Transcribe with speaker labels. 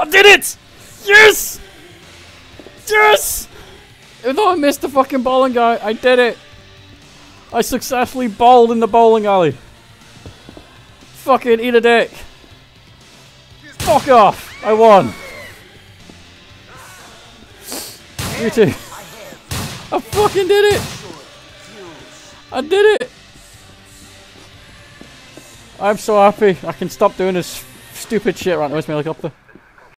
Speaker 1: I did it! Yes! Yes! Even though I missed the fucking bowling guy, I did it! I successfully bowled in the bowling alley. Fucking eat a dick. Fuck off! I won. You too. I fucking did it! I did it! I'm so happy. I can stop doing this stupid shit right now. Where's my helicopter?